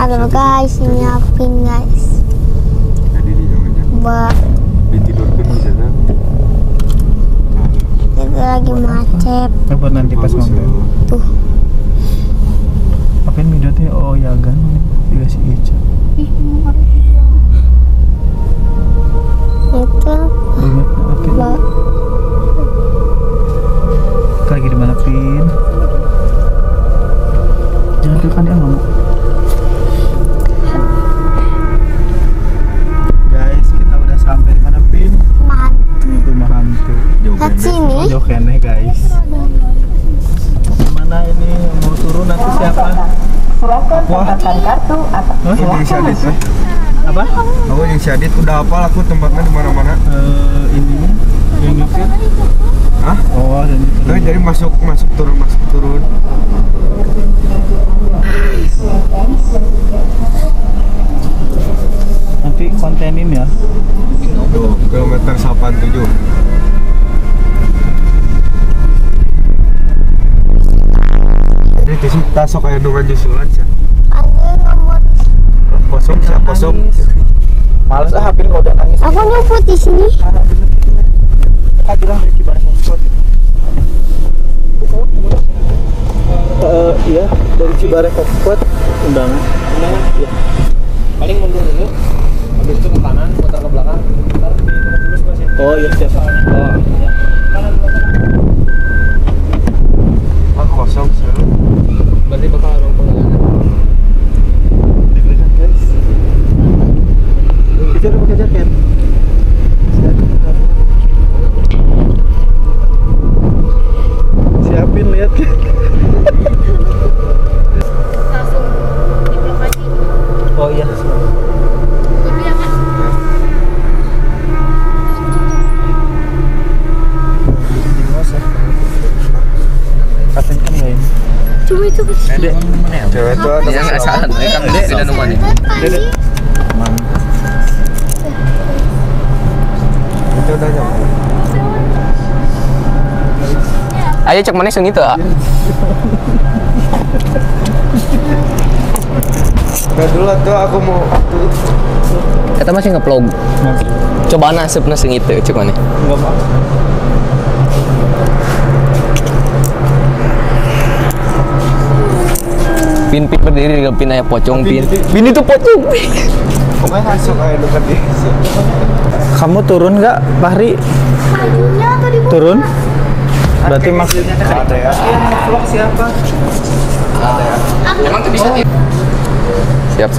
Halo guys, ini Apin guys. Jadi di namanya Mbak, ditidurkan bisa kan? itu lagi macet. Coba nanti pas Bagus mampir. ya. Tuh, Apin video teh oh ya kan dikasih Ica. itu Ingat Silakan tambahkan kartu atau Hah? Ini si Adit eh. Apa? Aku yang si Adit udah hafal aku tempatnya di mana-mana. Eh ini yang nyetir. Hah? Oh, dan itu. Nah, jadi masuk masuk turun masuk turun. Nanti kontenin ya. Tuh, kilometer 87. Jadi kita sok kayak dengan jusulan sih. Kosong sih, kosong. Males ah Pin kalau udah nangis. Aku nyebut di sini. Kita bilang dari Cibareng Hotspot. Eh, iya dari Cibareng Hotspot undangan. Undangan. Iya. paling mundur dulu habis itu ke kanan putar ke belakang ntar dihitung dulu spasi Oh iya siap. oh iya kanan belakang Ah, kosong sih. berarti bakal ruang pengenalan Deg-degan guys. Kita udah pakai jaket. Siapin lihat. langsung diblok aja Oh iya. dulu ya kak Katanya kan lain. Cuma itu Dek, Cewek yang nggak salah ini kan dek tidak nomornya Dek. Mam. Itu udah nyampe. ayo cek mana itu ah dulu tuh aku mau kita masih ngeplog. Coba nasib nasi itu cek mana Enggak apa. Pin pin berdiri di pin ayah pocong pin. Pin itu pocong. Pin pokoknya masuk kayak dekat di Kamu turun nggak, di Turun? Berarti maksudnya ada ya. vlog siapa? emang tuh bisa siap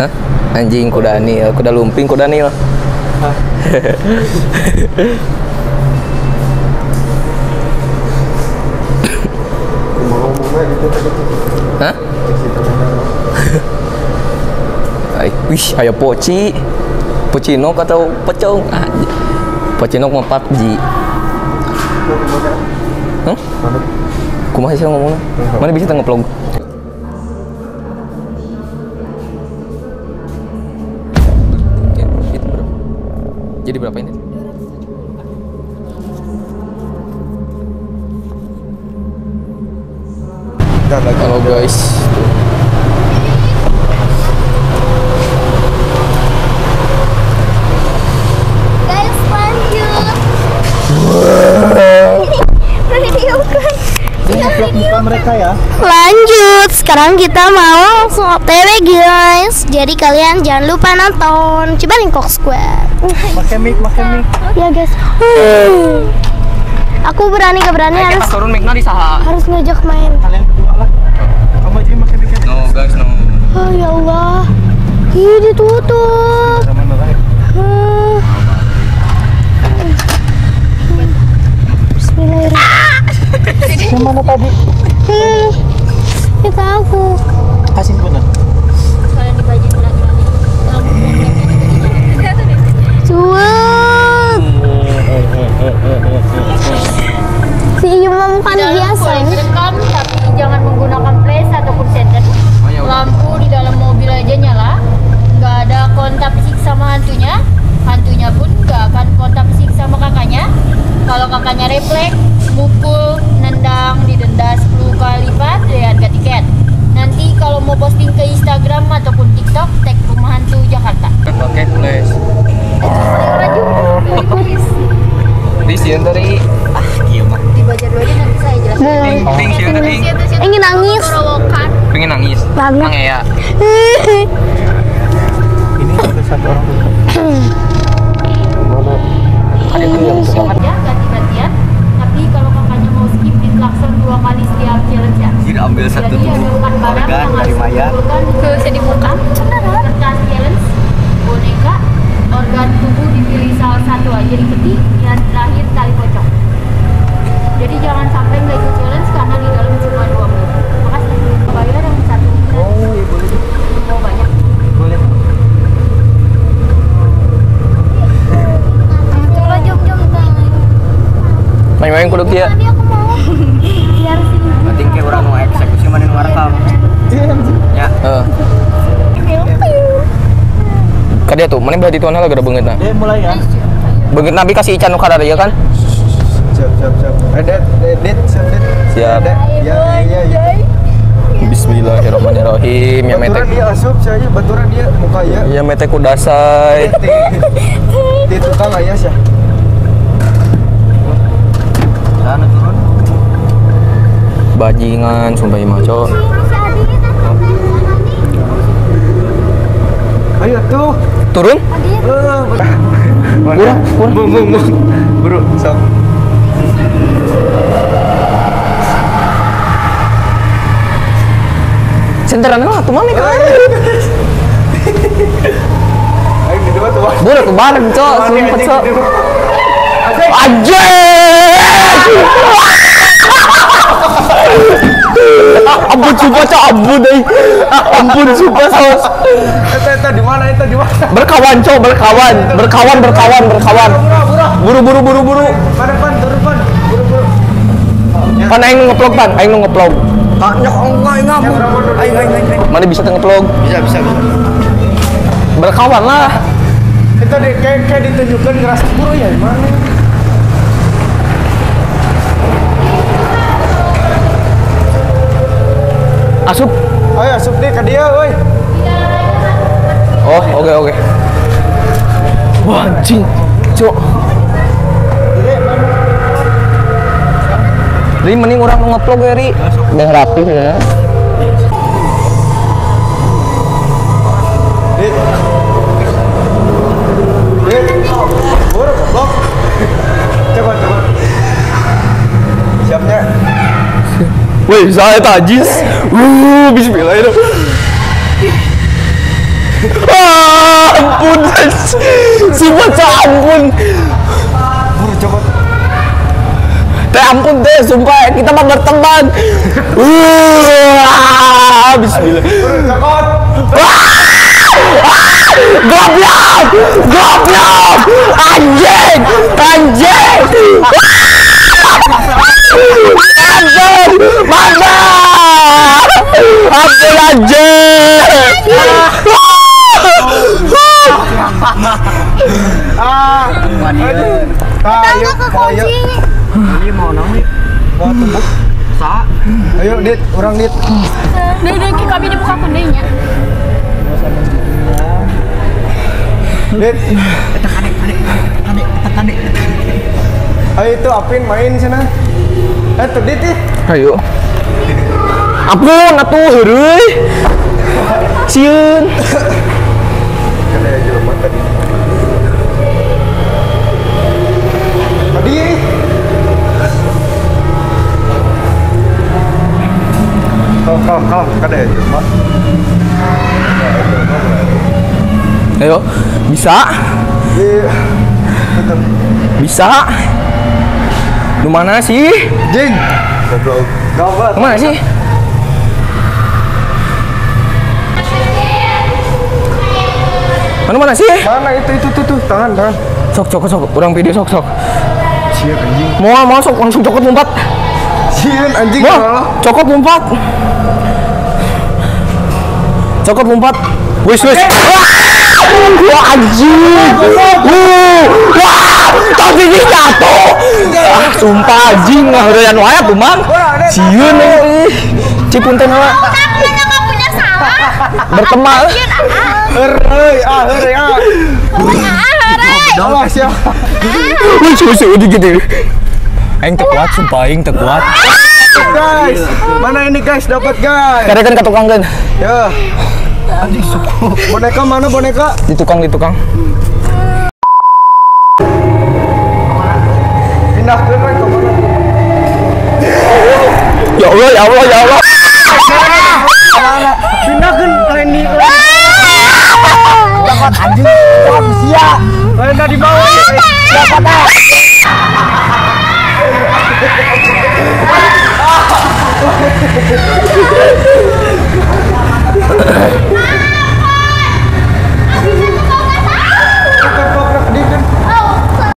Hah? anjing kuda Daniel kuda lumping kuda Daniel Hah? Ay, wih, ayo poci. Pocinok atau pecong? Ah, Pocinok mau PUBG. Hah? Kumaha sih ngomongnya? Mana bisa ngeplog? Ya, sekarang kita mau langsung OTW guys. Jadi kalian jangan lupa nonton Coba Lingkok Square. Pakai mic, pakai mic. Ya guys. Aku berani gak berani harus turun Megna di saha. harus ngajak main. Kalian berdua lah. Kamu aja pakai mic. No guys, no. Oh ya Allah. Ih ditutup. Hmm. Bismillahirrahmanirrahim. Yang mana tadi? Hmm. Aku. Kasih bener. kalian dibajin lagi-lagi Cuek. Si Imam kan biasa direkam tapi jangan menggunakan flash ataupun senter lampu banget. Mang ya. Ini ada satu orang. Ada tuh yang ya ganti-gantian. Tapi kalau kakaknya mau skip di klakson dua kali setiap challenge ya. Jadi ambil satu ada barang organ dari dikumpulkan ke sedimukan kertas challenge boneka organ tubuh dipilih salah satu aja dipetik yang terakhir tali pocong. Jadi jangan sampai nggak ikut challenge karena di dalam cuma dua menit. Makasih. Bayar yang satu oh iya boleh mau banyak Coba jom jom Main-main kudu kieu. Tadi aku mau. Biar sini. Nanti kayak orang mau eksekusi mana Ya Heeh. Kadia tuh, mana berarti tuan lah gara beungeutna. Eh mulai ya. Beungeut nabi kasih ican nu kadar ya kan? Siap, siap, siap. Eh, Det, siap, Det. Siap. Det. Ya, ya, ya. Bismillahirrahmanirrahim. Ya mete Baturan dia asup, saya baturan dia muka ya. ya mete kudasai. Di, tukang ayah sih. Sana turun Bajingan sumpah Cok. Ayo tuh. Turun? Eh, Kurang, kurang. Bung, bung, bung. Bro, sok. Senteran lah, tuh mana kan? Ayo di dua tuh. Bang. Budak tuh bareng, Cok. Sumpah, Cok. Anjir! ampun sumpah cok ampun deh ampun sumpah sos Eta, eta di mana? Eta di mana? berkawan cok berkawan berkawan berkawan berkawan buru buru buru buru pan? Turun pan. Buru, buru. pan aing ngeplog pan aing ngeplog Tanya enggak enggak Ayo ayo ayo mana bisa teu ngeplog Bisa bisa bisa. Berkawan lah. Itu di, kayak, kayak ditunjukkan keras buru ya, mana? asup. Ayo asup deh ke dia, woi. oh oke oke. Wah anjing. Cok Jadi mending orang ngeplog ya, Ri. Biar rapi ya. Coba, coba. Wih, saya tajis. Uh, bismillah itu. Ah, ampun, sumpah ampun. Ampun teh, sumpah kita mah berteman. Uh, cokot. Goblok! Goblok! Anjing! Anjing! Anjing! Mana? Ampun anjing! Ah. Aduh. Ayo, ayo. Ini mau Mau tumbuk. Sa Ayo, Dit. Orang Dit. Nih, kami dibuka. Dit. Ayo itu Apin main sana. Eh, tuh Dit. Ayo. Ampun, atuh heureuy. Sieun. Kada ya. Ayo, bisa? Bisa? Lu mana sih? Jing. Goblok. Mana sih? Mana mana sih? Mana itu itu tuh tuh tangan tangan. Sok sok sok, orang video sok sok. Sieun anjing. Mau sok langsung cokot lompat. Sieun anjing. Mau cokot lompat. Cokot lompat. Wis wis. Wah anjing. Wah, tapi ini jatuh. Ah, sumpah anjing ngaheurean wae tuh mang. Sieun euy. Cipunten heula. nggak punya salah. Berteman. Heureui, ah heureui ah. Allah siap. Wih, susu udah gede. Aing tekuat, sumpah aing tekuat. Dapat guys. Mana ini guys? Dapat guys. Karekan ke tukang kan. Ya. Anjing suku. Boneka mana boneka? Di tukang di tukang. Pindah ke mana? Ya Allah, ya Allah, ya Allah. Pindah ke lain di Anjing, siap. lain di bawah. Dapat ah. Oh,